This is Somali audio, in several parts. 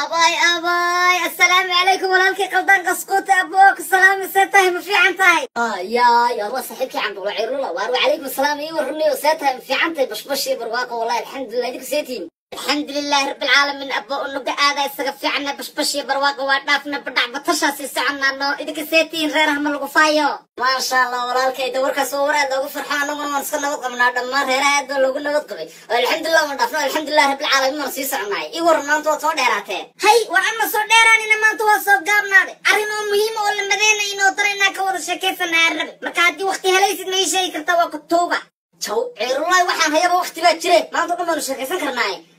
أباي أباي. السلام عليكم. ولالكي قلدان قسقوت أبوك. السلام سيتها مفيعن تاي؟ آه يا يا الله صاحبك عم بقول عيرولا وارو عليكم السلام. إيه ورمي وسيتها مفيعن تاي. بشبشي برواقه والله الحمد لله ديك سيتين. Seetiin alxamdulilahi rabbilcaalamiin abba unuga aada isaga fiicna bashbashii barwaaqo waa dhaafna badhac batashaasi soconaano idinka seetiin reeraha ma lagu faayo maasha allah walaalkayda warkaas waa war aad loogu farxo anaguna waan iska nabad qabnaa dhammaan reeraha aad baa loogu nabad qabay oo alxamdulilah waan dhaafno alxamdulilah rabbilcaalamiin waan sii soconaay ii war maanta waad soo dheeraatee hay war ama soo dheeraanina maanta waa soo gaabnaaday arrin oo muhiima oo la madeenayno daraynaa ka wada sheekaysanaa rabe marka haddii waqti helaysid ma ii sheegi kartaa waa kutuuga jaw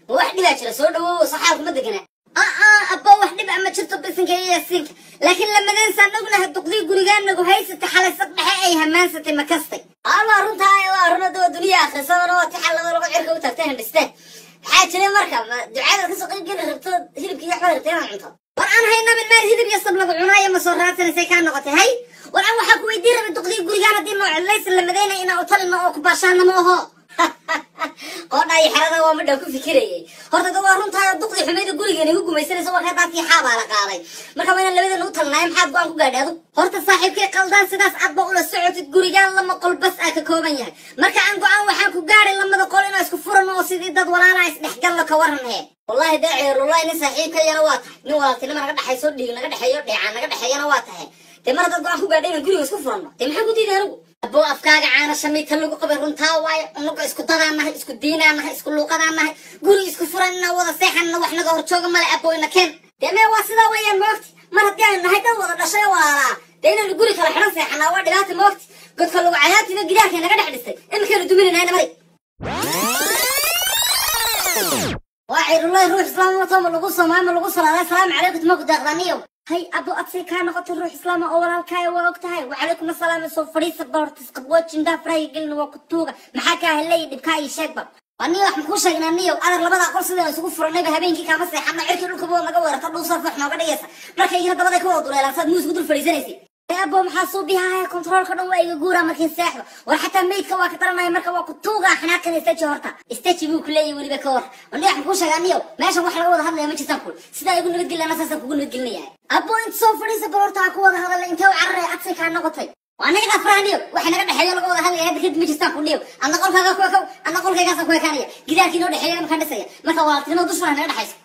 ma wax dhibaa jira soo dhawow saxaalku ma degana aa abba wax dhib ama jirto bisinka iyo yaasiinka laakiin lamadeensaan ognahay duqdii gurigaanagu haysatay xalaysad dhexe ay hamaansatay ma kastay waa runtaa waa runada waa duniya akhrisadana waa tixal laba lago cirka u taagtay handhisteen maxaa jiray marka ma ducaadaad ka soo qayb geli rabto hilibkii waxba rabtay inaad cunto war aan haynaba meel hilib iyo sab lagu cunaayo ma soo raadsanaysay kaa noqotay hay war aan waxaa ku weydiin rabay duqdii gurigaan haddii noo cidlaysa lamadeynaya inaa u talino oo ku baashaana ma qoodha iyo xerada waa midha ku fikirayay. Horta da waa runtaa duqdii xumayda gurigeena igu gumaysanaysa waa kaa daadkii xaabaa la qaaday. Marka waa inaan labadeena u talnaay maxaad go'aan ku gaadhay adug horta saaxiibkii qaldaan sidaas aad ula socotid gurigaan lama qol bas aa ka kooban yahay. Marka aan go'aan waxaan ku gaadhay lamada qol inaa isku furan oo sidii dad walaalaha isdhexgallo ka waran hee ceerullahi nin saaxiibka yana waa tahay. Nin walaaltinima naga dhexayso dhiig naga dhexeeyo dheecaan naga dhexeeyana waa tahay. Dee mar haddaad go'aan ku gaadhay inaan guriga isku furanno? Dee maxaa ku diiday anigu abo afkaaga caana shamiita lagu qabay runtaa waayo unaga isku dadaanahay isku diinaanahay isku luuqadaanahay guri isku furanna wada seexanna wax naga horjooga male aboyna keen dee mee waa sidaa weeyaan moogti mar haddii aynu nahay dad wada dhashay walaalaa dee inaynu guri kala xidhan seexanaa waa dhibaata moogti godka lagu cadaabtiba gidaarkay naga dhex dhistay. Imikaynu duminaynaana mari waa ciirullahi ruux islaam watoma lagu soomaama lagu salaaday. Asalaamu calaykum tuma ku daaqdaniyow هاي أبو أتسي كان قط الروح إسلام أول الكاي وقت هاي وعليكم السلام الصفريس الدور تسقط وجن دا فراي قلنا وقتوغا محاكا هلي دبكاي شقبب وأني راح نخش أنا نية وأنا لبدا قرص ذي سقوف فرنيبة هبينك كام سنة حنا عرفت لكم هو مجوار تبلو صرف إحنا وقد يسا. مركا يجي لبدا كوا دولا لا صد موس قدر يا أبو محاسو بها هاي كنترول كنا وأي جورا ما كان ساحل وحتى ميت كوا كترنا مركا وقتوغا حنا كنا استجي هرتا استجي مو كلي ولي بكور. وأني راح نخش أنا نية ماشي وحنا وضع هذا ما تجي سنقول سدا يقول نقول لنا سنقول نقول يعني. Abo inta soo fadhiisa bal horta ha ku wada hadala intee u cararaya adsay kaa noqotay. Waa naga dhafraa niyow waxa naga dhexeeyo laga wada hadlaya kadib ma jirtaan ku niyow adna qolkaaga ku ekow adna qolkaygaasaan ku ekaanaya gidaarkii noo dhexeeya markaan dhisaya. Marka walaaltinimada dushfana naga dhexayso